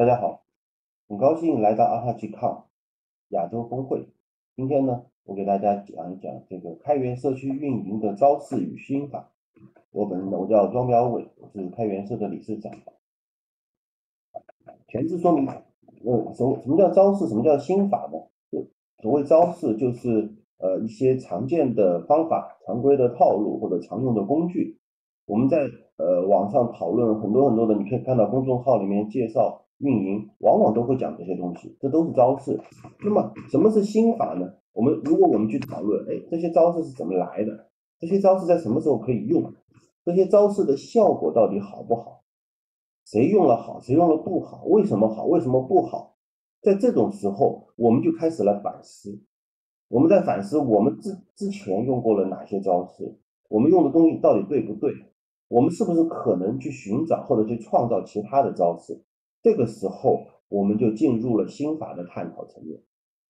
大家好，很高兴来到阿帕奇康亚洲峰会。今天呢，我给大家讲一讲这个开源社区运营的招式与心法。我本人呢我叫庄彪伟，我是开源社的理事长。前置说明，呃，什什么叫招式？什么叫心法呢？所谓招式，就是呃一些常见的方法、常规的套路或者常用的工具。我们在呃网上讨论很多很多的，你可以看到公众号里面介绍运营，往往都会讲这些东西，这都是招式。那么什么是心法呢？我们如果我们去讨论，哎，这些招式是怎么来的？这些招式在什么时候可以用？这些招式的效果到底好不好？谁用了好，谁用了不好？为什么好？为什么不好？在这种时候，我们就开始了反思。我们在反思我们之之前用过了哪些招式，我们用的东西到底对不对？我们是不是可能去寻找或者去创造其他的招式？这个时候，我们就进入了心法的探讨层面。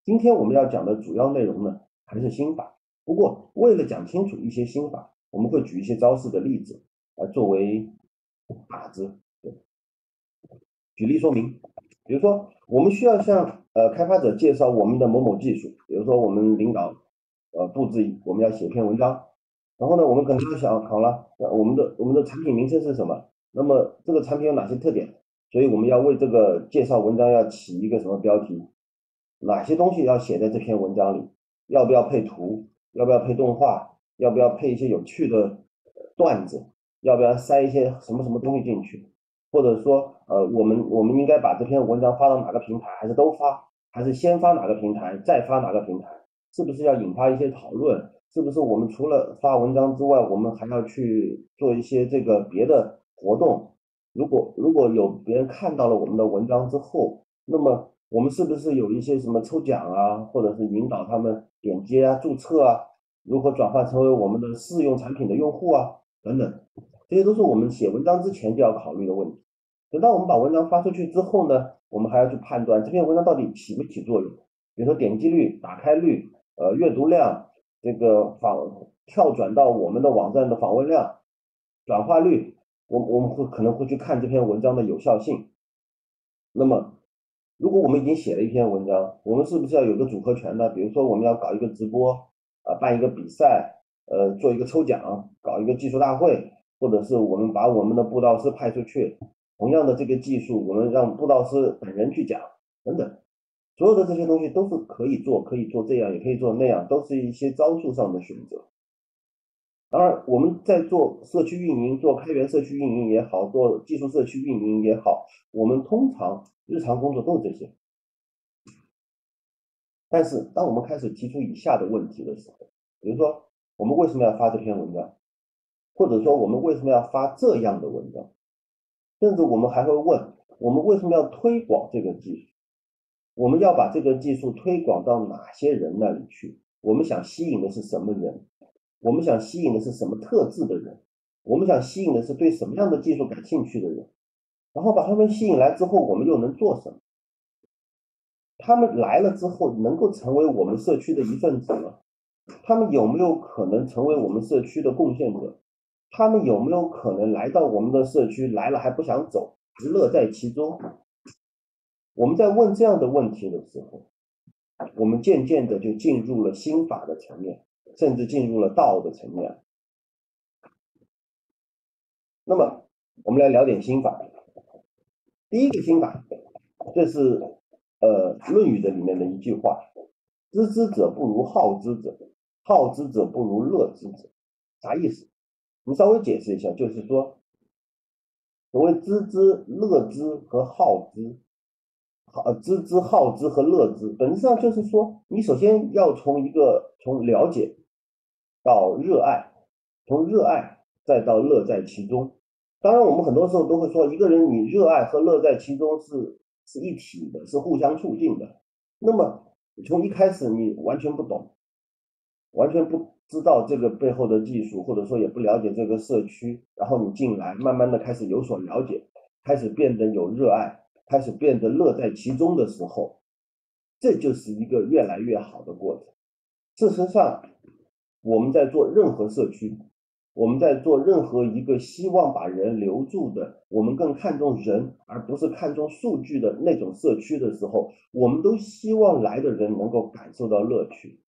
今天我们要讲的主要内容呢，还是心法。不过，为了讲清楚一些心法，我们会举一些招式的例子来作为靶子。举例说明，比如说，我们需要向呃开发者介绍我们的某某技术，比如说我们领导呃布置我们要写一篇文章。然后呢，我们可能就想好了，我们的我们的产品名称是什么？那么这个产品有哪些特点？所以我们要为这个介绍文章要起一个什么标题？哪些东西要写在这篇文章里？要不要配图？要不要配动画？要不要配一些有趣的段子？要不要塞一些什么什么东西进去？或者说，呃，我们我们应该把这篇文章发到哪个平台？还是都发？还是先发哪个平台，再发哪个平台？是不是要引发一些讨论？是不是我们除了发文章之外，我们还要去做一些这个别的活动？如果如果有别人看到了我们的文章之后，那么我们是不是有一些什么抽奖啊，或者是引导他们点击啊、注册啊，如何转化成为我们的试用产品的用户啊等等？这些都是我们写文章之前就要考虑的问题。等到我们把文章发出去之后呢，我们还要去判断这篇文章到底起不起作用，比如说点击率、打开率、呃阅读量。这个访跳转到我们的网站的访问量、转化率，我我们会可能会去看这篇文章的有效性。那么，如果我们已经写了一篇文章，我们是不是要有个组合拳呢？比如说，我们要搞一个直播啊，办一个比赛，呃，做一个抽奖，搞一个技术大会，或者是我们把我们的布道师派出去，同样的这个技术，我们让布道师本人去讲，等等。所有的这些东西都是可以做，可以做这样，也可以做那样，都是一些招数上的选择。当然，我们在做社区运营、做开源社区运营也好，做技术社区运营也好，我们通常日常工作都是这些。但是，当我们开始提出以下的问题的时候，比如说，我们为什么要发这篇文章？或者说，我们为什么要发这样的文章？甚至我们还会问，我们为什么要推广这个技术？我们要把这个技术推广到哪些人那里去？我们想吸引的是什么人？我们想吸引的是什么特质的人？我们想吸引的是对什么样的技术感兴趣的人？然后把他们吸引来之后，我们又能做什么？他们来了之后，能够成为我们社区的一份子吗？他们有没有可能成为我们社区的贡献者？他们有没有可能来到我们的社区来了还不想走，乐在其中？我们在问这样的问题的时候，我们渐渐的就进入了心法的层面，甚至进入了道的层面。那么，我们来聊点心法。第一个心法，这是呃《论语》的里面的一句话：“知之者不如好之者，好之者不如乐之者。”啥意思？我们稍微解释一下，就是说，所谓知之、乐之和好之。好知之好之和乐之，本质上就是说，你首先要从一个从了解到热爱，从热爱再到乐在其中。当然，我们很多时候都会说，一个人你热爱和乐在其中是是一体的，是互相促进的。那么，从一开始你完全不懂，完全不知道这个背后的技术，或者说也不了解这个社区，然后你进来，慢慢的开始有所了解，开始变得有热爱。开始变得乐在其中的时候，这就是一个越来越好的过程。事实上，我们在做任何社区，我们在做任何一个希望把人留住的，我们更看重人而不是看重数据的那种社区的时候，我们都希望来的人能够感受到乐趣。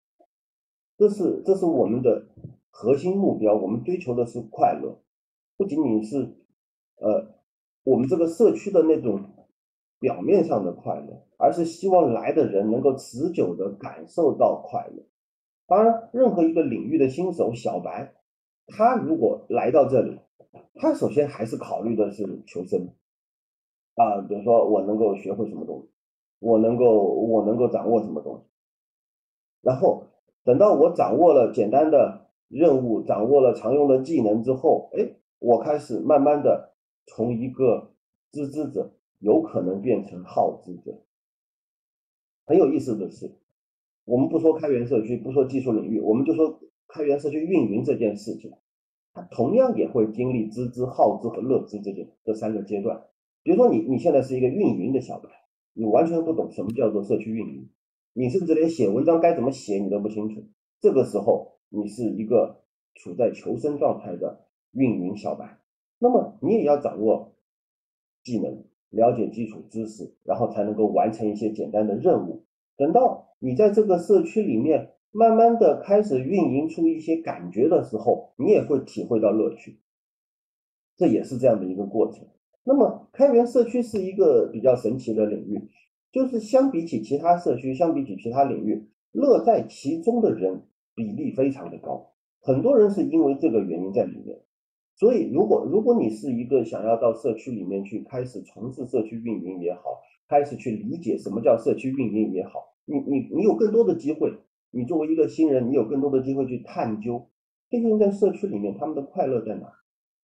这是这是我们的核心目标，我们追求的是快乐，不仅仅是呃我们这个社区的那种表面上的快乐，而是希望来的人能够持久的感受到快乐。当然，任何一个领域的新手小白。他如果来到这里，他首先还是考虑的是求生啊，比如说我能够学会什么东西，我能够我能够掌握什么东西，然后等到我掌握了简单的任务，掌握了常用的技能之后，哎，我开始慢慢的从一个知之者，有可能变成好之者。很有意思的是，我们不说开源社区，不说技术领域，我们就说。开源社区运营这件事情，它同样也会经历知之、好之和乐之这件这三个阶段。比如说，你你现在是一个运营的小白，你完全不懂什么叫做社区运营，你甚至连写文章该怎么写你都不清楚。这个时候，你是一个处在求生状态的运营小白，那么你也要掌握技能，了解基础知识，然后才能够完成一些简单的任务。等到你在这个社区里面。慢慢的开始运营出一些感觉的时候，你也会体会到乐趣，这也是这样的一个过程。那么开源社区是一个比较神奇的领域，就是相比起其他社区，相比起其他领域，乐在其中的人比例非常的高，很多人是因为这个原因在里面。所以如果如果你是一个想要到社区里面去开始从事社区运营也好，开始去理解什么叫社区运营也好，你你你有更多的机会。你作为一个新人，你有更多的机会去探究，这些在社区里面他们的快乐在哪？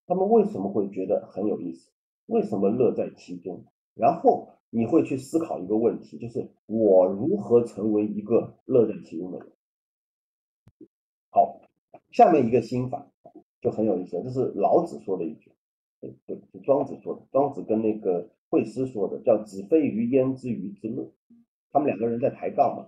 他们为什么会觉得很有意思？为什么乐在其中？然后你会去思考一个问题，就是我如何成为一个乐在其中的人？好，下面一个心法就很有意思，这是老子说的一句，对对，庄子说的。庄子跟那个惠施说的，叫“子非鱼焉知鱼之乐”。他们两个人在抬杠嘛。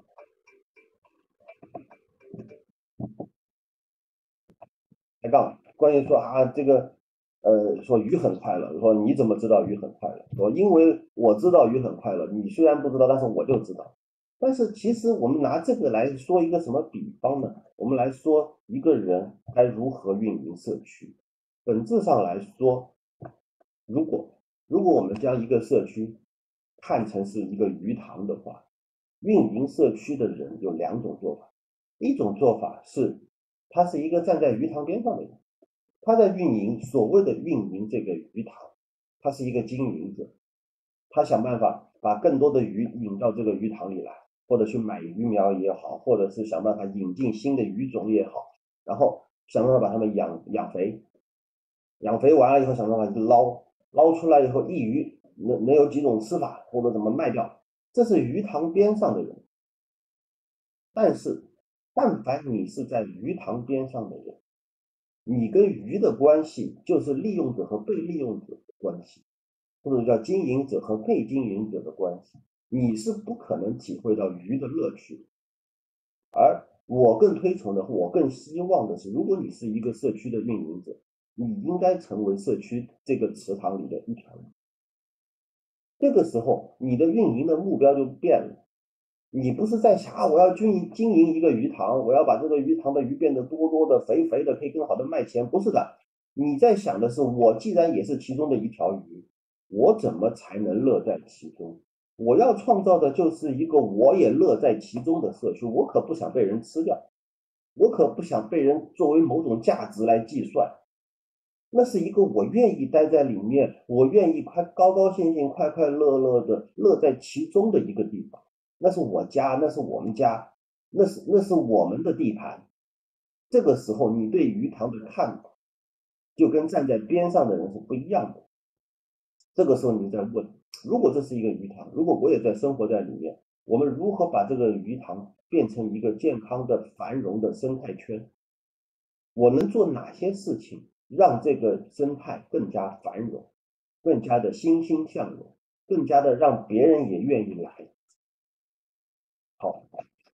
抬杠，关于说啊，这个，呃，说鱼很快乐，说你怎么知道鱼很快乐？说因为我知道鱼很快乐，你虽然不知道，但是我就知道。但是其实我们拿这个来说一个什么比方呢？我们来说一个人该如何运营社区。本质上来说，如果如果我们将一个社区看成是一个鱼塘的话，运营社区的人有两种做法，一种做法是。他是一个站在鱼塘边上的人，他在运营所谓的运营这个鱼塘，他是一个经营者，他想办法把更多的鱼引到这个鱼塘里来，或者去买鱼苗也好，或者是想办法引进新的鱼种也好，然后想办法把它们养养肥，养肥完了以后想办法去捞，捞出来以后一鱼能能有几种吃法，或者怎么卖掉，这是鱼塘边上的人，但是。但凡你是在鱼塘边上的人，你跟鱼的关系就是利用者和被利用者的关系，或者叫经营者和被经营者的关系，你是不可能体会到鱼的乐趣。而我更推崇的，我更希望的是，如果你是一个社区的运营者，你应该成为社区这个池塘里的一条鱼。这个时候，你的运营的目标就变了。你不是在想啊，我要经营经营一个鱼塘，我要把这个鱼塘的鱼变得多多的、肥肥的，可以更好的卖钱。不是的，你在想的是，我既然也是其中的一条鱼，我怎么才能乐在其中？我要创造的就是一个我也乐在其中的社区。我可不想被人吃掉，我可不想被人作为某种价值来计算。那是一个我愿意待在里面，我愿意快高高兴兴、快快乐乐的乐在其中的一个地方。那是我家，那是我们家，那是那是我们的地盘。这个时候，你对鱼塘的看法，就跟站在边上的人是不一样的。这个时候，你在问：如果这是一个鱼塘，如果我也在生活在里面，我们如何把这个鱼塘变成一个健康的、繁荣的生态圈？我能做哪些事情，让这个生态更加繁荣，更加的欣欣向荣，更加的让别人也愿意来？好，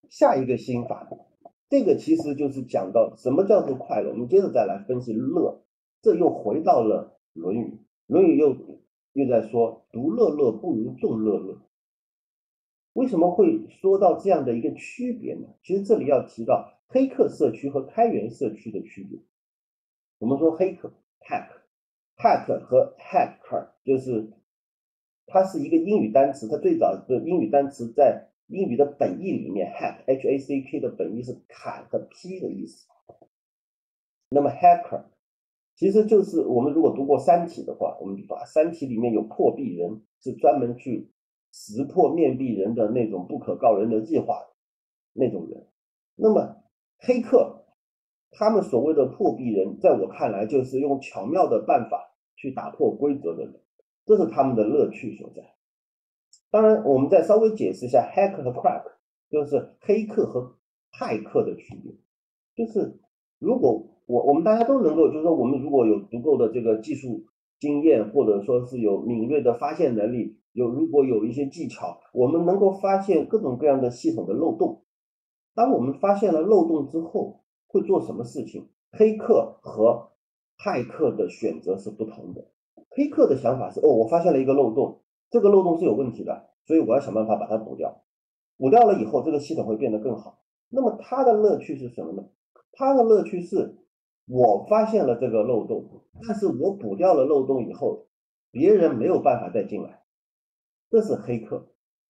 下一个心法这个其实就是讲到什么叫做快乐。我们接着再来分析乐，这又回到了《论语》，《论语》又又在说“独乐乐不如众乐乐”。为什么会说到这样的一个区别呢？其实这里要提到黑客社区和开源社区的区别。我们说黑客 （hack），hack 和 hacker 就是它是一个英语单词，它最早的英语单词在英语的本意里面，hack（h-a-c-k） 的本意是砍和劈的意思。那么 hacker 其实就是我们如果读过《三体》的话，我们把《三体》里面有破壁人，是专门去。识破面壁人的那种不可告人的计划的，那种人。那么黑客，他们所谓的破壁人，在我看来就是用巧妙的办法去打破规则的人，这是他们的乐趣所在。当然，我们再稍微解释一下 hack 和 crack，就是黑客和骇客的区别。就是如果我我们大家都能够，就是说我们如果有足够的这个技术经验，或者说是有敏锐的发现能力。有如果有一些技巧，我们能够发现各种各样的系统的漏洞。当我们发现了漏洞之后，会做什么事情？黑客和骇客的选择是不同的。黑客的想法是：哦，我发现了一个漏洞，这个漏洞是有问题的，所以我要想办法把它补掉。补掉了以后，这个系统会变得更好。那么他的乐趣是什么呢？他的乐趣是，我发现了这个漏洞，但是我补掉了漏洞以后，别人没有办法再进来。这是黑客，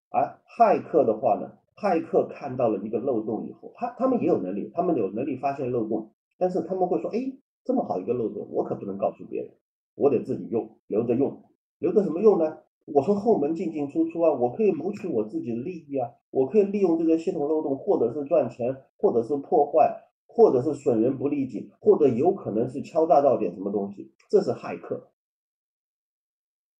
而骇客的话呢？骇客看到了一个漏洞以后，他他们也有能力，他们有能力发现漏洞，但是他们会说：“哎，这么好一个漏洞，我可不能告诉别人，我得自己用，留着用，留着什么用呢？我从后门进进出出啊，我可以谋取我自己的利益啊，我可以利用这个系统漏洞，或者是赚钱，或者是破坏，或者是损人不利己，或者有可能是敲诈到点什么东西，这是骇客。”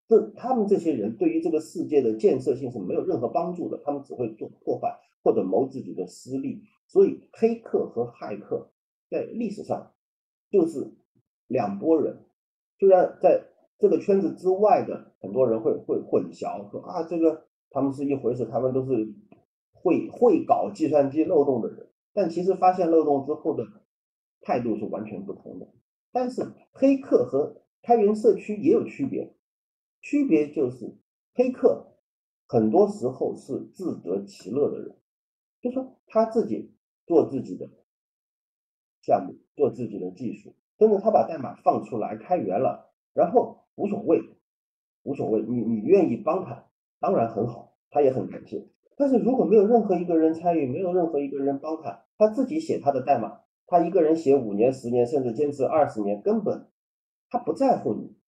这他们这些人对于这个世界的建设性是没有任何帮助的，他们只会做破坏或者谋自己的私利。所以黑客和骇客在历史上就是两拨人。虽然在这个圈子之外的很多人会会混淆，说啊这个他们是一回事，他们都是会会搞计算机漏洞的人，但其实发现漏洞之后的态度是完全不同的。但是黑客和开源社区也有区别。区别就是，黑客很多时候是自得其乐的人，就说他自己做自己的项目，做自己的技术，甚至他把代码放出来开源了，然后无所谓，无所谓，你你愿意帮他，当然很好，他也很感谢。但是如果没有任何一个人参与，没有任何一个人帮他，他自己写他的代码，他一个人写五年、十年，甚至坚持二十年，根本他不在乎你。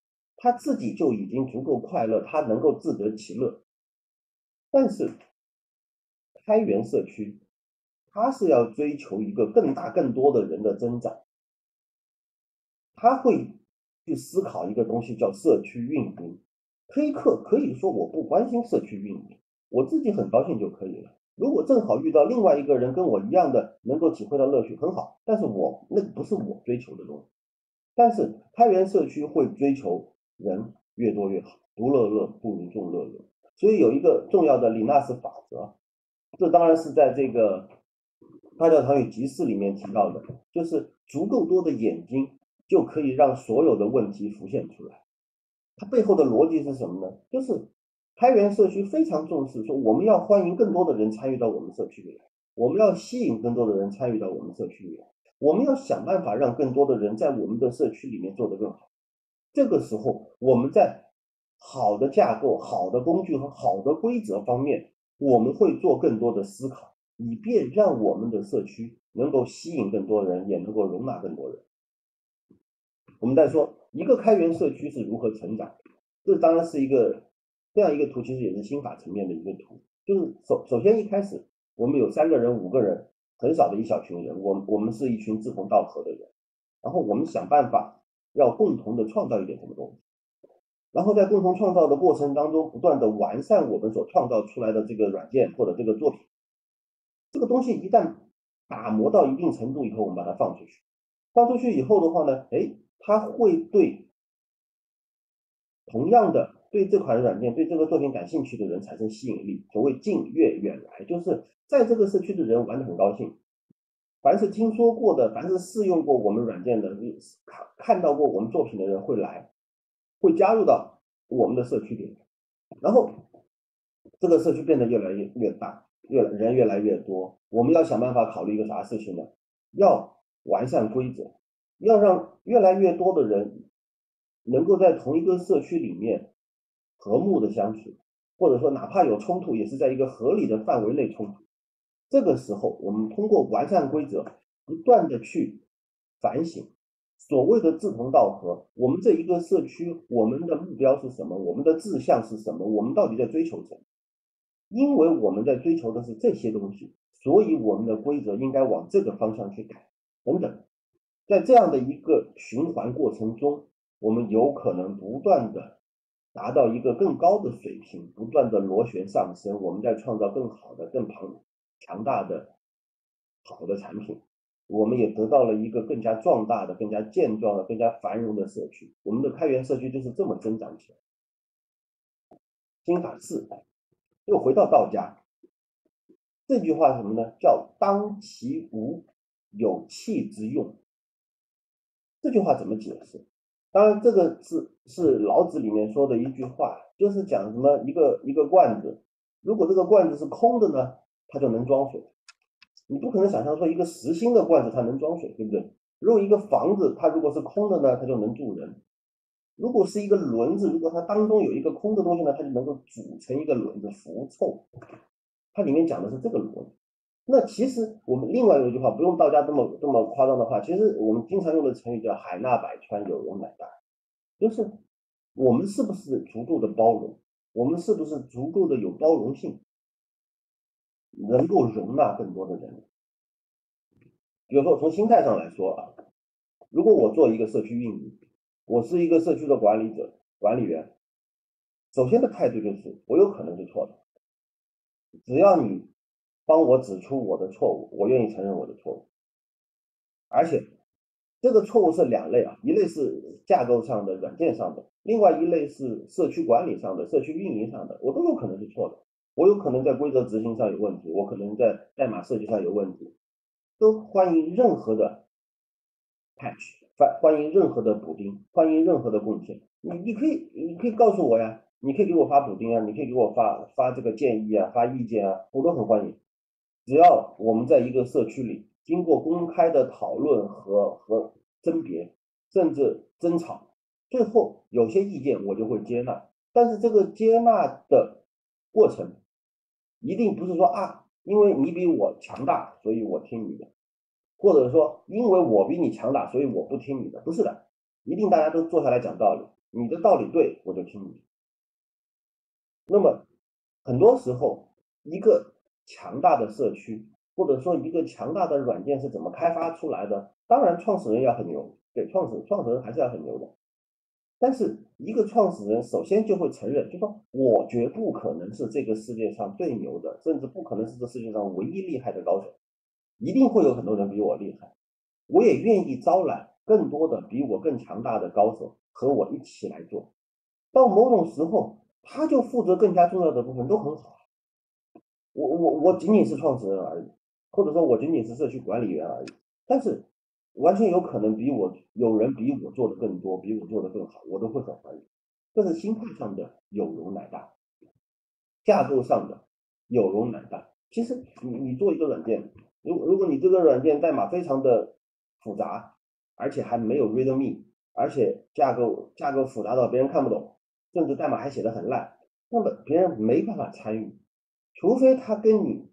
他自己就已经足够快乐，他能够自得其乐。但是开源社区，他是要追求一个更大、更多的人的增长，他会去思考一个东西叫社区运营。黑客可以说我不关心社区运营，我自己很高兴就可以了。如果正好遇到另外一个人跟我一样的，能够体会到乐趣，很好。但是我那个不是我追求的东西。但是开源社区会追求。人越多越好，独乐乐不如众乐乐。所以有一个重要的李纳斯法则，这当然是在这个《大教堂与集市》里面提到的，就是足够多的眼睛就可以让所有的问题浮现出来。它背后的逻辑是什么呢？就是开源社区非常重视说，我们要欢迎更多的人参与到我们社区里来，我们要吸引更多的人参与到我们社区里来，我们要想办法让更多的人在我们的社区里面做得更好。这个时候，我们在好的架构、好的工具和好的规则方面，我们会做更多的思考，以便让我们的社区能够吸引更多人，也能够容纳更多人。我们再说一个开源社区是如何成长，这当然是一个这样一个图，其实也是心法层面的一个图。就是首首先一开始，我们有三个人、五个人，很少的一小群人，我我们是一群志同道合的人，然后我们想办法。要共同的创造一点什么东西，然后在共同创造的过程当中，不断的完善我们所创造出来的这个软件或者这个作品。这个东西一旦打磨到一定程度以后，我们把它放出去。放出去以后的话呢，哎，它会对同样的对这款软件、对这个作品感兴趣的人产生吸引力。所谓近悦远来，就是在这个社区的人玩的很高兴，凡是听说过的，凡是试用过我们软件的，看看到过我们作品的人会来，会加入到我们的社区里，然后这个社区变得越来越越大，越人越来越多。我们要想办法考虑一个啥事情呢？要完善规则，要让越来越多的人能够在同一个社区里面和睦的相处，或者说哪怕有冲突，也是在一个合理的范围内冲突。这个时候，我们通过完善规则，不断的去反省，所谓的志同道合，我们这一个社区，我们的目标是什么？我们的志向是什么？我们到底在追求什么？因为我们在追求的是这些东西，所以我们的规则应该往这个方向去改。等等，在这样的一个循环过程中，我们有可能不断的达到一个更高的水平，不断的螺旋上升，我们在创造更好的、更庞强大的好的产品，我们也得到了一个更加壮大的、更加健壮的、更加繁荣的社区。我们的开源社区就是这么增长起来。心法四，又回到道家，这句话什么呢？叫当其无。有器之用，这句话怎么解释？当然，这个是是老子里面说的一句话，就是讲什么一个一个罐子，如果这个罐子是空的呢，它就能装水。你不可能想象说一个实心的罐子它能装水，对不对？如果一个房子它如果是空的呢，它就能住人。如果是一个轮子，如果它当中有一个空的东西呢，它就能够组成一个轮子浮凑。它里面讲的是这个逻辑。那其实我们另外有一句话，不用道家这么这么夸张的话，其实我们经常用的成语叫“海纳百川，有容乃大”，就是我们是不是足够的包容，我们是不是足够的有包容性，能够容纳更多的人。比如说从心态上来说啊，如果我做一个社区运营，我是一个社区的管理者、管理员，首先的态度就是我有可能是错的，只要你。帮我指出我的错误，我愿意承认我的错误。而且，这个错误是两类啊，一类是架构上的、软件上的，另外一类是社区管理上的、社区运营上的，我都有可能是错的。我有可能在规则执行上有问题，我可能在代码设计上有问题，都欢迎任何的 patch，欢欢迎任何的补丁，欢迎任何的贡献。你你可以你可以告诉我呀，你可以给我发补丁啊，你可以给我发发这个建议啊，发意见啊，我都很欢迎。只要我们在一个社区里经过公开的讨论和和甄别，甚至争吵，最后有些意见我就会接纳。但是这个接纳的过程，一定不是说啊，因为你比我强大，所以我听你的，或者说因为我比你强大，所以我不听你的，不是的，一定大家都坐下来讲道理，你的道理对，我就听你。那么很多时候一个。强大的社区，或者说一个强大的软件是怎么开发出来的？当然，创始人要很牛，对，创始创始人还是要很牛的。但是，一个创始人首先就会承认，就说我绝不可能是这个世界上最牛的，甚至不可能是这世界上唯一厉害的高手，一定会有很多人比我厉害。我也愿意招揽更多的比我更强大的高手和我一起来做。到某种时候，他就负责更加重要的部分，都很好。我我我仅仅是创始人而已，或者说我仅仅是社区管理员而已，但是完全有可能比我有人比我做的更多，比我做的更好，我都会很怀疑。这是心态上的有容乃大，架构上的有容乃大。其实你你做一个软件，如如果你这个软件代码非常的复杂，而且还没有 readme，而且架构架构复杂到别人看不懂，甚至代码还写的很烂，那么别人没办法参与。除非他跟你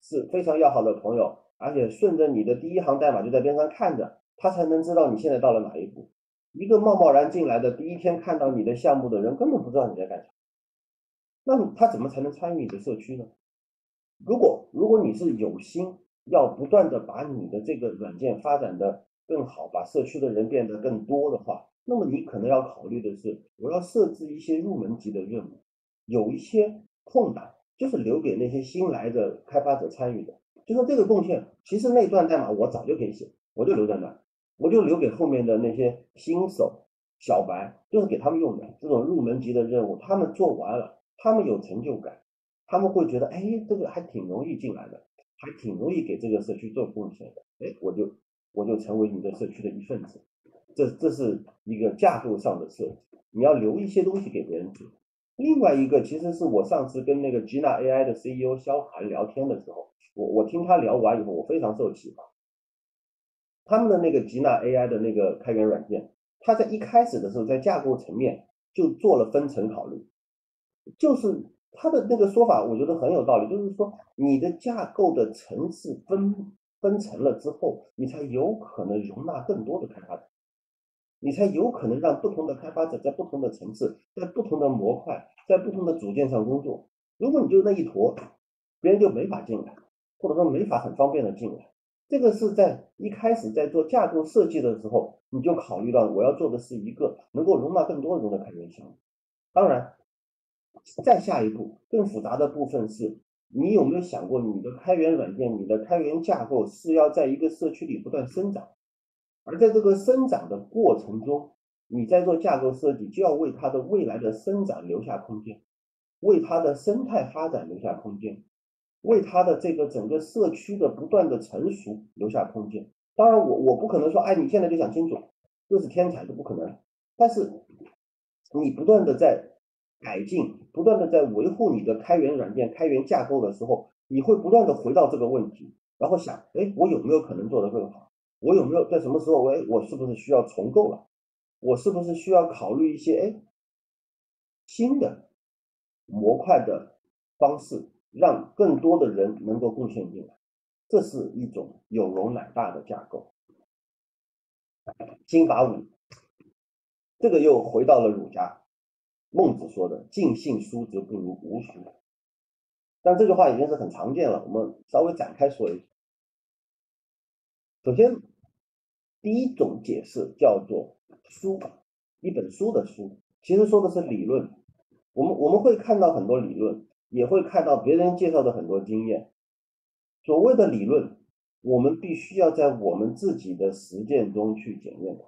是非常要好的朋友，而且顺着你的第一行代码就在边上看着，他才能知道你现在到了哪一步。一个贸贸然进来的第一天看到你的项目的人，根本不知道你在干啥，那他怎么才能参与你的社区呢？如果如果你是有心要不断的把你的这个软件发展的更好，把社区的人变得更多的话，那么你可能要考虑的是，我要设置一些入门级的任务，有一些空档。就是留给那些新来的开发者参与的，就说这个贡献，其实那段代码我早就可以写，我就留在那，我就留给后面的那些新手小白，就是给他们用的这种入门级的任务，他们做完了，他们有成就感，他们会觉得，哎，这个还挺容易进来的，还挺容易给这个社区做贡献的，哎，我就我就成为你的社区的一份子。这这是一个架构上的设计，你要留一些东西给别人做。另外一个，其实是我上次跟那个吉娜 AI 的 CEO 肖涵聊天的时候，我我听他聊完以后，我非常受启发。他们的那个吉娜 AI 的那个开源软件，它在一开始的时候，在架构层面就做了分层考虑，就是他的那个说法，我觉得很有道理，就是说你的架构的层次分分层了之后，你才有可能容纳更多的开发者。你才有可能让不同的开发者在不同的层次、在不同的模块、在不同的组件上工作。如果你就那一坨，别人就没法进来，或者说没法很方便的进来。这个是在一开始在做架构设计的时候，你就考虑到我要做的是一个能够容纳更多人的开源项目。当然，再下一步更复杂的部分是，你有没有想过你的开源软件、你的开源架构是要在一个社区里不断生长？而在这个生长的过程中，你在做架构设计，就要为它的未来的生长留下空间，为它的生态发展留下空间，为它的这个整个社区的不断的成熟留下空间。当然，我我不可能说，哎，你现在就想清楚，这是天才，这不可能。但是，你不断的在改进，不断的在维护你的开源软件、开源架构的时候，你会不断的回到这个问题，然后想，哎，我有没有可能做得更好？我有没有在什么时候？我我是不是需要重构了？我是不是需要考虑一些哎新的模块的方式，让更多的人能够贡献进来？这是一种有容乃大的架构。金法五，这个又回到了儒家，孟子说的“尽信书则不如无书”。但这句话已经是很常见了，我们稍微展开说一下。首先。第一种解释叫做书，一本书的书，其实说的是理论。我们我们会看到很多理论，也会看到别人介绍的很多经验。所谓的理论，我们必须要在我们自己的实践中去检验它。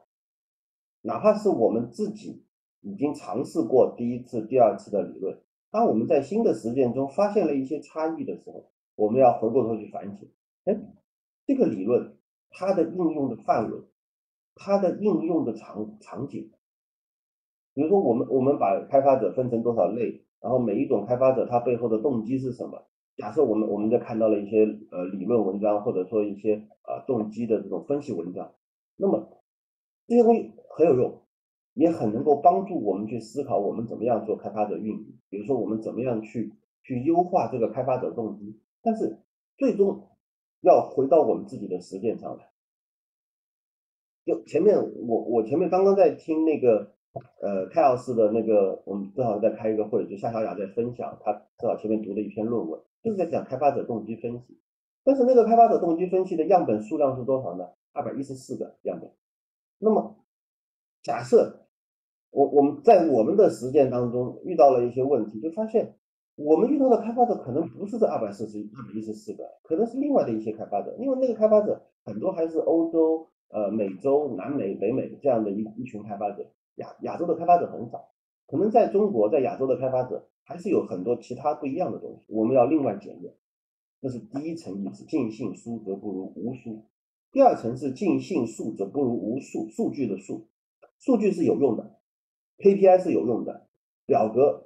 哪怕是我们自己已经尝试过第一次、第二次的理论，当我们在新的实践中发现了一些差异的时候，我们要回过头去反省：哎，这个理论。它的应用的范围，它的应用的场场景，比如说我们我们把开发者分成多少类，然后每一种开发者他背后的动机是什么？假设我们我们就看到了一些呃理论文章，或者说一些啊动机的这种分析文章，那么这些东西很有用，也很能够帮助我们去思考我们怎么样做开发者运营，比如说我们怎么样去去优化这个开发者动机，但是最终。要回到我们自己的实践上来。就前面我我前面刚刚在听那个呃开老师的那个，我们正好在开一个会，就夏小雅在分享，她正好前面读了一篇论文，就是在讲开发者动机分析。但是那个开发者动机分析的样本数量是多少呢？二百一十四个样本。那么假设我我们在我们的实践当中遇到了一些问题，就发现。我们遇到的开发者可能不是这二百四十、二百一十四个，可能是另外的一些开发者，因为那个开发者很多还是欧洲、呃美洲、南美、北美这样的一一群开发者，亚亚洲的开发者很少，可能在中国、在亚洲的开发者还是有很多其他不一样的东西，我们要另外检验。这是第一层意思，尽信书则不如无书。第二层是尽信数则不如无数，数据的数，数据是有用的，KPI 是有用的，表格。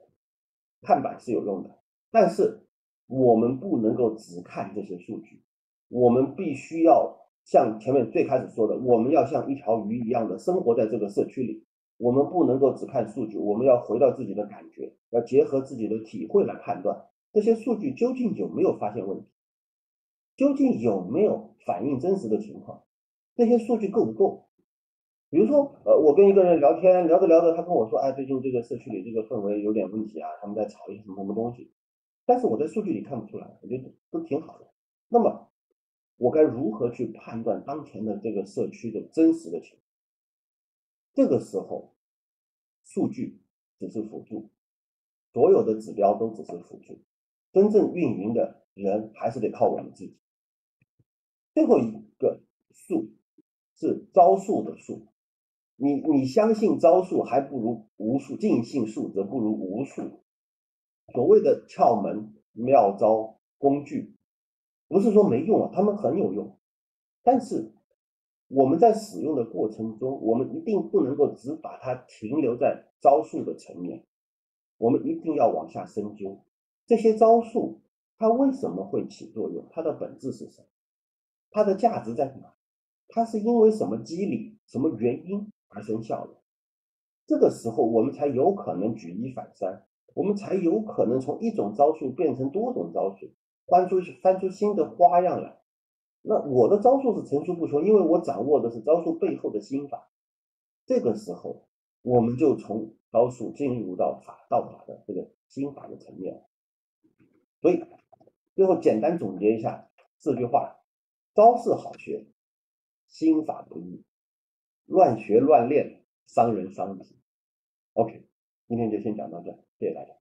看板是有用的，但是我们不能够只看这些数据，我们必须要像前面最开始说的，我们要像一条鱼一样的生活在这个社区里，我们不能够只看数据，我们要回到自己的感觉，要结合自己的体会来判断这些数据究竟有没有发现问题，究竟有没有反映真实的情况，这些数据够不够？比如说，呃，我跟一个人聊天，聊着聊着，他跟我说，哎，最近这个社区里这个氛围有点问题啊，他们在吵一些什么什么东西，但是我在数据里看不出来，我觉得都挺好的。那么，我该如何去判断当前的这个社区的真实的情况？这个时候，数据只是辅助，所有的指标都只是辅助，真正运营的人还是得靠我们自己。最后一个数是招数的数。你你相信招数还不如无数，尽信数则不如无数。所谓的窍门、妙招、工具，不是说没用啊，他们很有用。但是我们在使用的过程中，我们一定不能够只把它停留在招数的层面，我们一定要往下深究这些招数它为什么会起作用，它的本质是什么，它的价值在哪，它是因为什么机理、什么原因而生效的。这个时候，我们才有可能举一反三，我们才有可能从一种招数变成多种招数，翻出翻出新的花样来。那我的招数是层出不穷，因为我掌握的是招数背后的心法。这个时候，我们就从招数进入到法道法的这个心法的层面。所以，最后简单总结一下四句话：招式好学，心法不易，乱学乱练伤人伤己。OK，今天就先讲到这，谢谢大家。